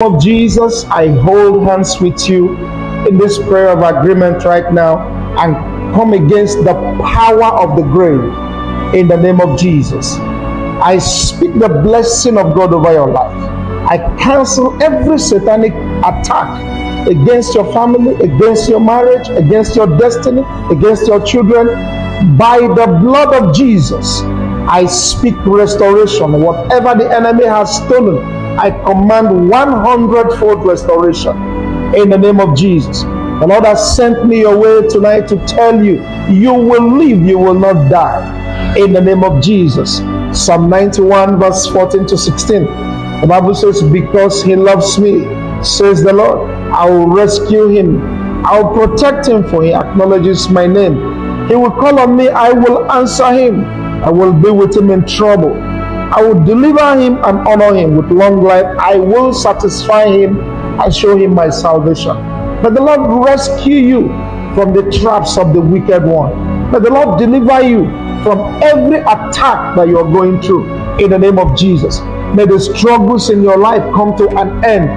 of Jesus, I hold hands with you in this prayer of agreement right now and come against the power of the grave in the name of Jesus. I speak the blessing of God over your life. I cancel every satanic attack against your family, against your marriage, against your destiny, against your children. By the blood of Jesus, I speak restoration. Whatever the enemy has stolen, I command 100 fold restoration in the name of Jesus. The Lord has sent me your way tonight to tell you, you will live, you will not die. In the name of Jesus. Psalm 91, verse 14 to 16. The Bible says, Because he loves me, says the Lord, I will rescue him. I will protect him, for he acknowledges my name. He will call on me, I will answer him. I will be with him in trouble. I will deliver him and honor him with long life. I will satisfy him and show him my salvation. May the Lord rescue you from the traps of the wicked one. May the Lord deliver you from every attack that you are going through in the name of Jesus. May the struggles in your life come to an end.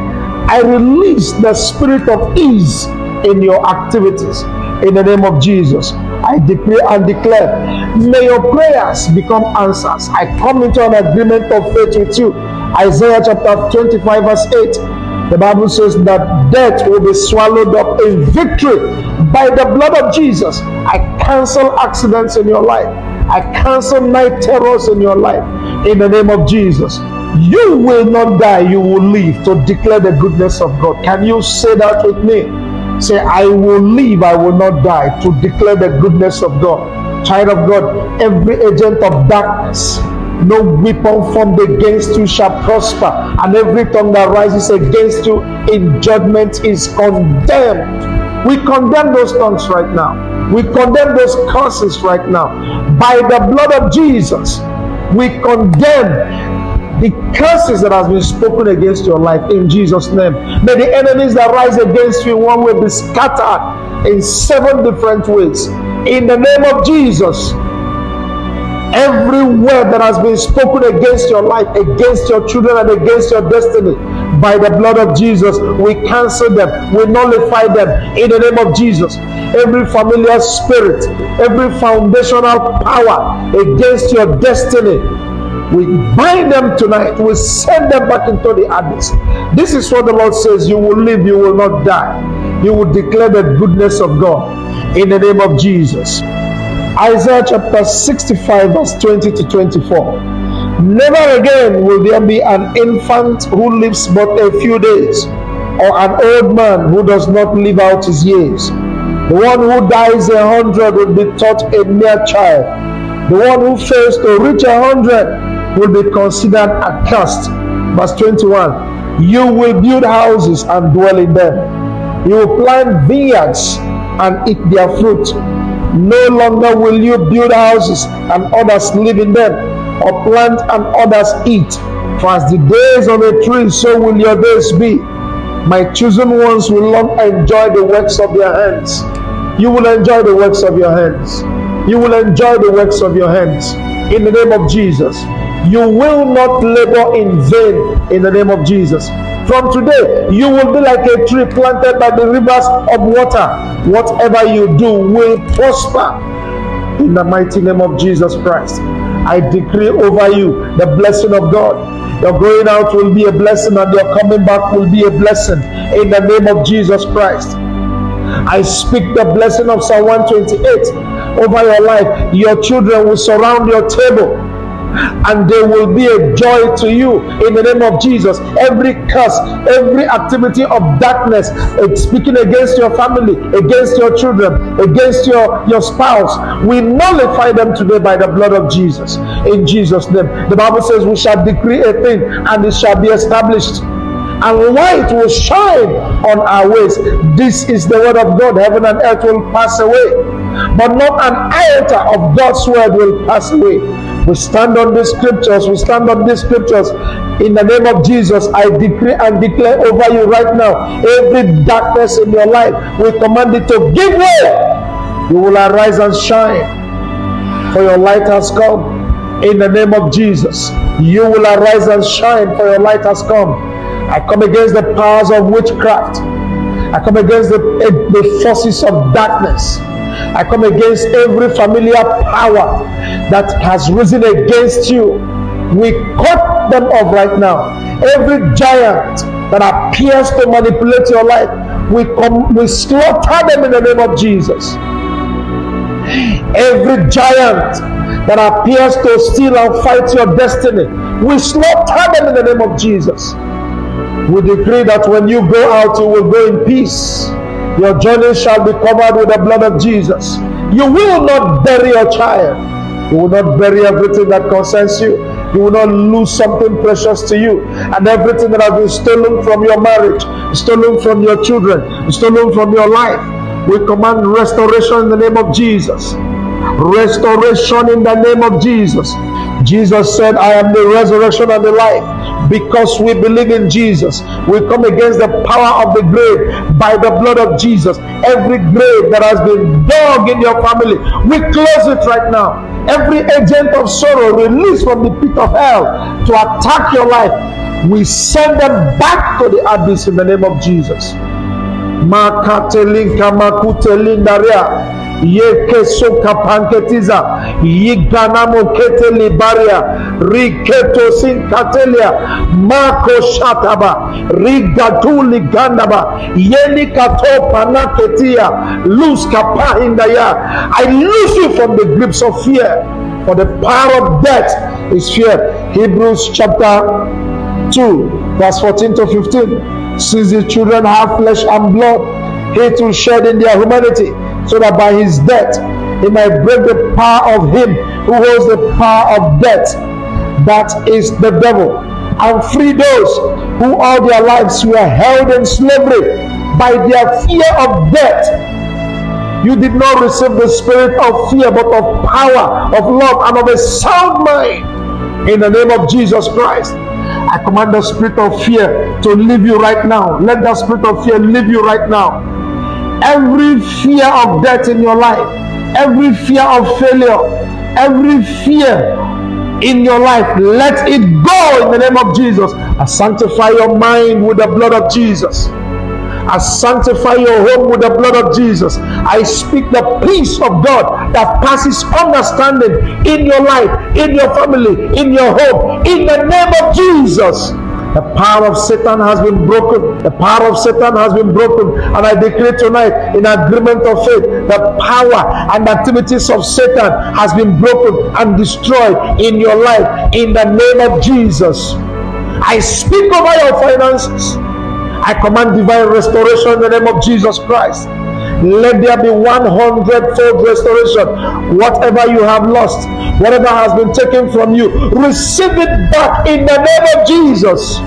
I release the spirit of ease in your activities in the name of Jesus. I decree and declare, may your prayers become answers. I come into an agreement of faith with you. Isaiah chapter 25, verse 8. The Bible says that death will be swallowed up in victory by the blood of Jesus. I cancel accidents in your life. I cancel night terrors in your life in the name of Jesus. You will not die, you will live to declare the goodness of God. Can you say that with me? Say, I will live, I will not die, to declare the goodness of God. Child of God, every agent of darkness, no weapon formed against you shall prosper, and every tongue that rises against you in judgment is condemned. We condemn those tongues right now. We condemn those curses right now. By the blood of Jesus, we condemn the curses that has been spoken against your life in Jesus' name. May the enemies that rise against you in one way be scattered in seven different ways. In the name of Jesus. Every word that has been spoken against your life, against your children, and against your destiny, by the blood of Jesus, we cancel them, we nullify them in the name of Jesus. Every familiar spirit, every foundational power against your destiny, we bind them tonight. We send them back into the abyss. This is what the Lord says You will live, you will not die. You will declare the goodness of God in the name of Jesus. Isaiah chapter 65, verse 20 to 24. Never again will there be an infant who lives but a few days, or an old man who does not live out his years. The one who dies a hundred will be taught a mere child. The one who fails to reach a hundred will be considered accursed. Verse 21 You will build houses and dwell in them, you will plant vineyards and eat their fruit. No longer will you build houses and others live in them, or plant and others eat. For as the days of a tree, so will your days be. My chosen ones will long enjoy the works of their hands. You will enjoy the works of your hands. You will enjoy the works of your hands. In the name of Jesus. You will not labor in vain in the name of Jesus. From today, you will be like a tree planted by the rivers of water. Whatever you do will prosper in the mighty name of Jesus Christ. I decree over you the blessing of God. Your going out will be a blessing and your coming back will be a blessing in the name of Jesus Christ. I speak the blessing of Psalm 128 over your life. Your children will surround your table and they will be a joy to you in the name of Jesus. Every curse, every activity of darkness speaking against your family, against your children, against your, your spouse, we nullify them today by the blood of Jesus. In Jesus' name. The Bible says, We shall decree a thing and it shall be established and light will shine on our ways. This is the word of God. Heaven and earth will pass away, but not an iota of God's word will pass away. We stand on these scriptures. We stand on these scriptures. In the name of Jesus, I decree and declare over you right now every darkness in your life, we command it to give way. You will arise and shine, for your light has come. In the name of Jesus, you will arise and shine, for your light has come I come against the powers of witchcraft. I come against the, the forces of darkness. I come against every familiar power that has risen against you. We cut them off right now. Every giant that appears to manipulate your life, we come, we slaughter them in the name of Jesus. Every giant that appears to steal and fight your destiny, we slaughter them in the name of Jesus. We decree that when you go out, you will go in peace. Your journey shall be covered with the blood of Jesus. You will not bury your child. You will not bury everything that concerns you. You will not lose something precious to you. And everything that has been stolen from your marriage, stolen from your children, stolen from your life, we command restoration in the name of Jesus. Restoration in the name of Jesus. Jesus said, I am the resurrection and the life. Because we believe in Jesus, we come against the power of the grave by the blood of Jesus. Every grave that has been dug in your family, we close it right now. Every agent of sorrow released from the pit of hell to attack your life, we send them back to the abyss in the name of Jesus. Makatelinka makutelindaria yeke soka panketiza. Yiganamo kete libaria. Riketo sinkatelia. Mako shataba. Rigatu ligandaba. Yeni kato lose kapahindaya I lose you from the grips of fear. For the power of death is fear. Hebrews chapter 2 verse 14 to 15 since the children have flesh and blood. He too shed in their humanity so that by his death he might break the power of him who holds the power of death, that is the devil, and free those who all their lives were held in slavery by their fear of death. You did not receive the spirit of fear, but of power, of love, and of a sound mind. In the name of Jesus Christ. I command the spirit of fear to leave you right now. Let the spirit of fear leave you right now every fear of death in your life, every fear of failure, every fear in your life, let it go in the name of Jesus. I sanctify your mind with the blood of Jesus. I sanctify your home with the blood of Jesus. I speak the peace of God that passes understanding in your life, in your family, in your home, in the name of Jesus. The power of Satan has been broken. The power of Satan has been broken. And I declare tonight, in agreement of faith, the power and activities of Satan has been broken and destroyed in your life in the name of Jesus. I speak over your finances. I command divine restoration in the name of Jesus Christ. Let there be 100 fold restoration. Whatever you have lost, whatever has been taken from you, receive it back in the name of Jesus.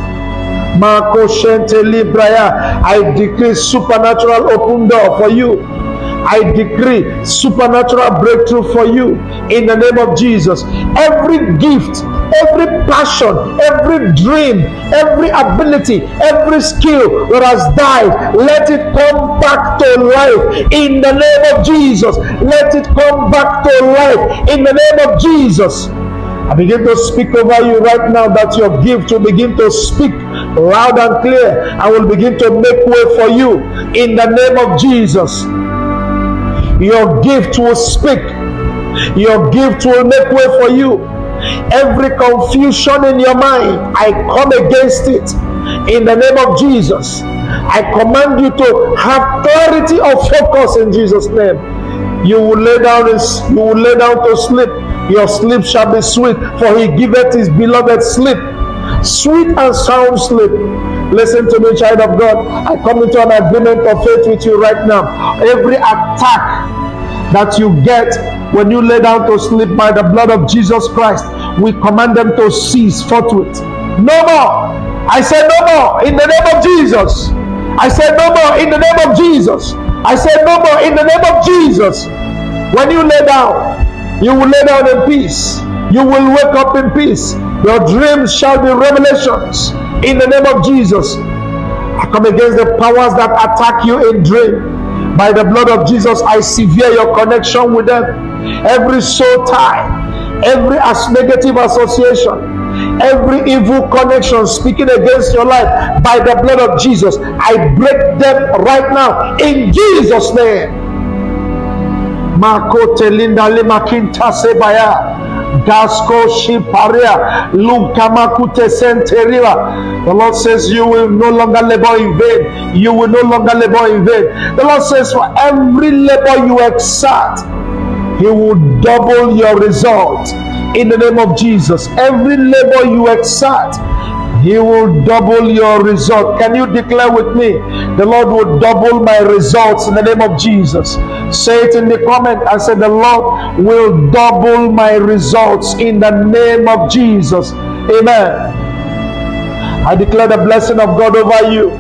I decree supernatural open door for you. I decree supernatural breakthrough for you in the name of Jesus. Every gift, every passion, every dream, every ability, every skill that has died, let it come back to life in the name of Jesus. Let it come back to life in the name of Jesus. I begin to speak over you right now that your gift will begin to speak loud and clear. I will begin to make way for you in the name of Jesus. Your gift will speak. Your gift will make way for you. Every confusion in your mind, I come against it in the name of Jesus. I command you to have clarity of focus in Jesus' name. You will lay down you will lay down to sleep. Your sleep shall be sweet, for he giveth his beloved sleep. Sweet and sound sleep. Listen to me, child of God. I come into an agreement of faith with you right now. Every attack that you get when you lay down to sleep by the blood of Jesus Christ, we command them to cease forthwith. No more. I said no more in the name of Jesus. I said no more in the name of Jesus. I said no more in the name of Jesus. When you lay down, you will lay down in peace. You will wake up in peace. Your dreams shall be revelations in the name of Jesus. I come against the powers that attack you in dream. By the blood of Jesus, I sever your connection with them. Every soul tie, every as negative association, Every evil connection speaking against your life by the blood of Jesus, I break them right now in Jesus' name. Makote linda lima sebaya. Gasko Shiparia, Lukamakute Senteriva. The Lord says, You will no longer labor in vain. You will no longer labor in vain. The Lord says, For every labor you exert, He will double your result in the name of Jesus. Every labor you exert, he will double your result. Can you declare with me? The Lord will double my results in the name of Jesus. Say it in the comment and say, The Lord will double my results in the name of Jesus. Amen. I declare the blessing of God over you.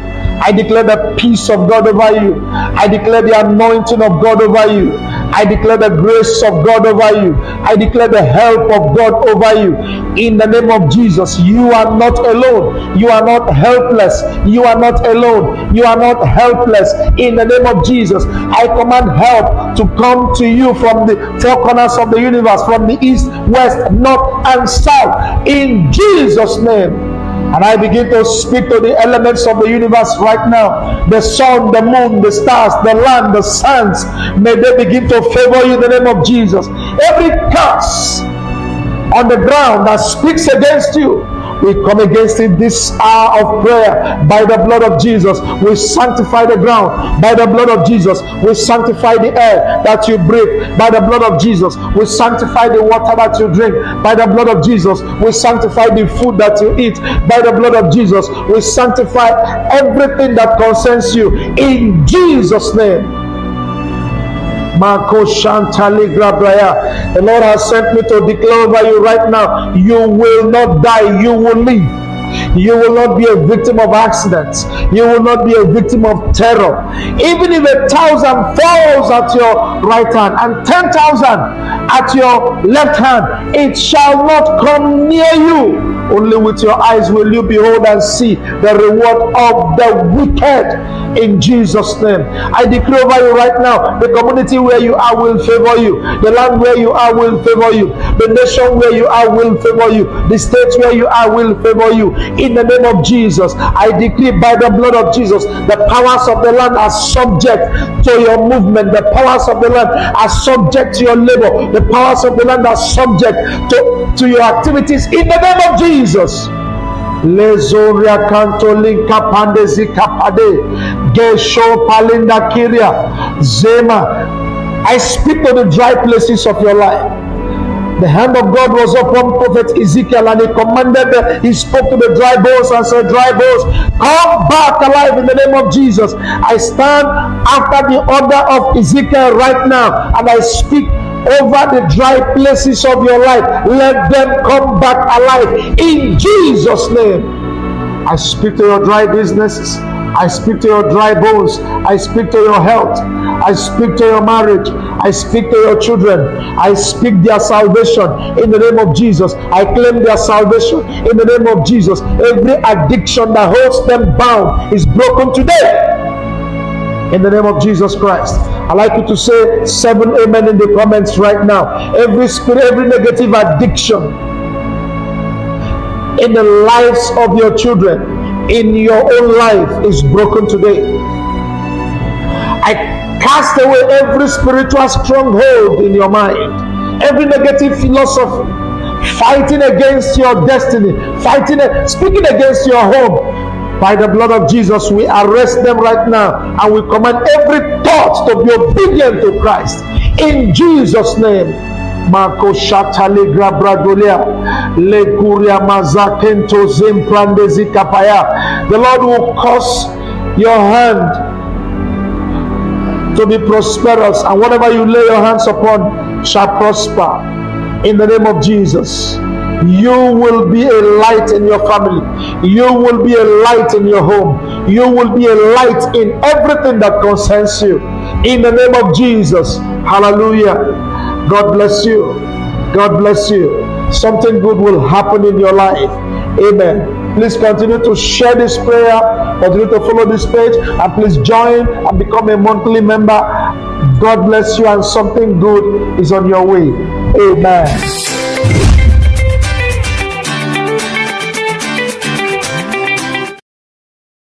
I declare the peace of God over you. I declare the anointing of God over you. I declare the grace of God over you. I declare the help of God over you. In the name of Jesus, you are not alone. You are not helpless. You are not alone. You are not helpless. In the name of Jesus, I command help to come to you from the four corners of the universe, from the east, west, north, and south. In Jesus' name. And I begin to speak to the elements of the universe right now the sun, the moon, the stars, the land, the sands. May they begin to favor you in the name of Jesus. Every curse on the ground that speaks against you we come against it this hour of prayer by the blood of Jesus. We sanctify the ground by the blood of Jesus. We sanctify the air that you breathe by the blood of Jesus. We sanctify the water that you drink by the blood of Jesus. We sanctify the food that you eat by the blood of Jesus. We sanctify everything that concerns you in Jesus' name. The Lord has sent me to declare over you right now you will not die, you will live. You will not be a victim of accidents. You will not be a victim of terror. Even if a thousand falls at your right hand and ten thousand at your left hand, it shall not come near you. Only with your eyes will you behold and see the reward of the wicked in Jesus' name. I declare over you right now the community where you are will favor you, the land where you are will favor you, the nation where you are will favor you, the states where you are will favor you. In the name of Jesus, I decree by the blood of Jesus, the powers of the land are subject to your movement, the powers of the land are subject to your labor, the powers of the land are subject to, to your activities in the name of Jesus. Lezoria canto linka pandezi kapade gesho palinda kiria zema. I speak to the dry places of your life. The hand of God was upon Prophet Ezekiel and he commanded, he spoke to the dry bones and said, Dry bones, come back alive in the name of Jesus. I stand after the order of Ezekiel right now and I speak over the dry places of your life. Let them come back alive in Jesus' name. I speak to your dry businesses. I speak to your dry bones. I speak to your health. I speak to your marriage. I speak to your children. I speak their salvation in the name of Jesus. I claim their salvation in the name of Jesus. Every addiction that holds them bound is broken today in the name of Jesus Christ. I'd like you to say seven amen in the comments right now. Every spirit, every negative addiction in the lives of your children, in your own life is broken today. I cast away every spiritual stronghold in your mind, every negative philosophy, fighting against your destiny, fighting, speaking against your home. By the blood of Jesus, we arrest them right now and we command every thought to be obedient to Christ. In Jesus' name. The Lord will cause your hand to be prosperous, and whatever you lay your hands upon shall prosper. In the name of Jesus. You will be a light in your family. You will be a light in your home. You will be a light in everything that concerns you. In the name of Jesus. Hallelujah. God bless you. God bless you. Something good will happen in your life. Amen. Please continue to share this prayer, continue to follow this page, and please join and become a monthly member. God bless you, and something good is on your way. Amen.